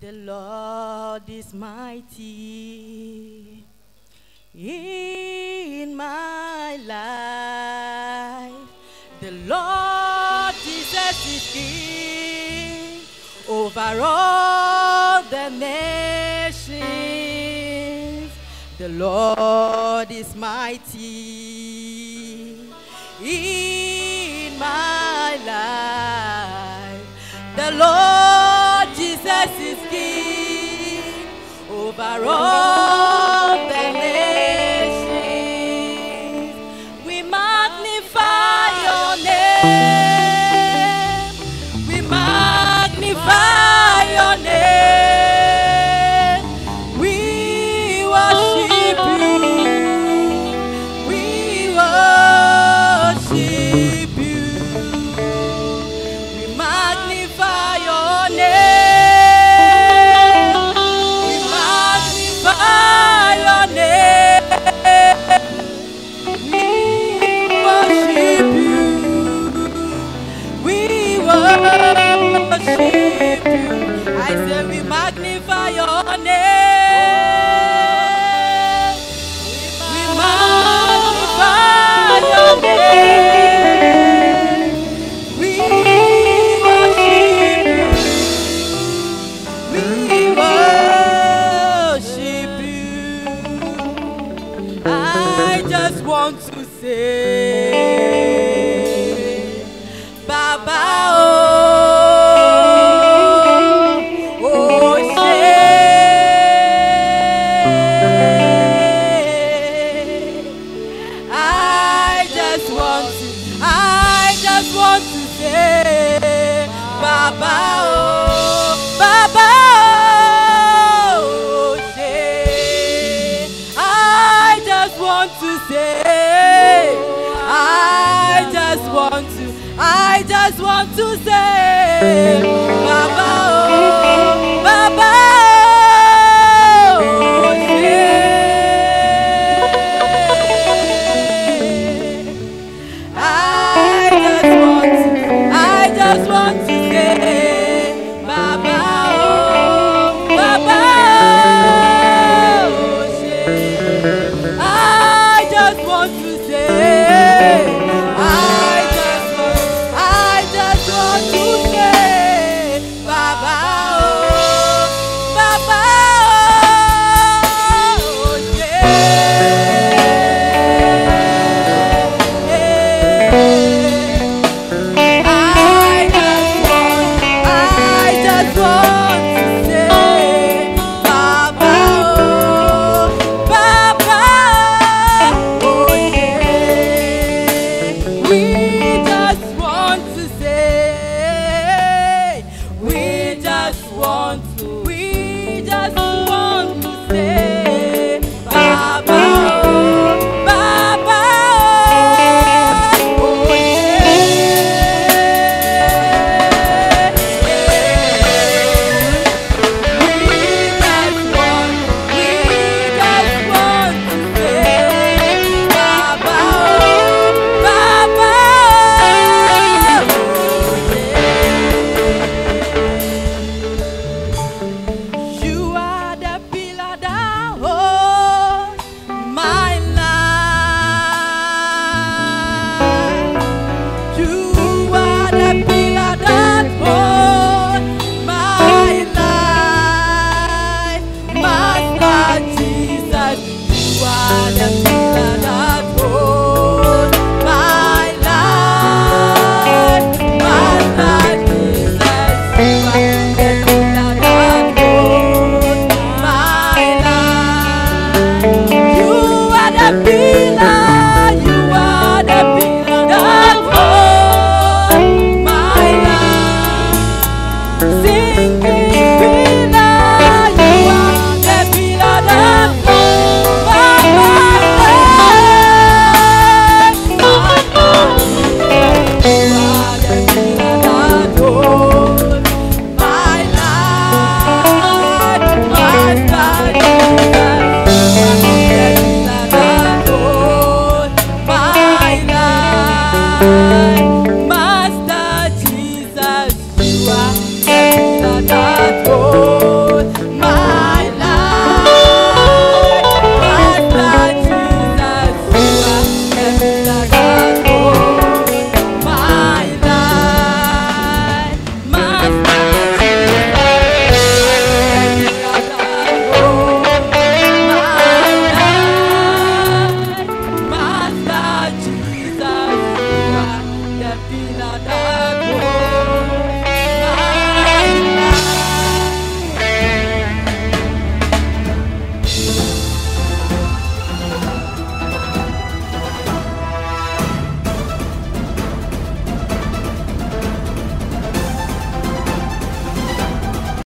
The Lord is mighty in my life. The Lord Jesus is King over all the nations. The Lord is mighty in my life. The Lord over all. magnify your name. We magnify your name. Worship you. We worship you. I just want to say, Baba. want to, I just want to say, mama. just want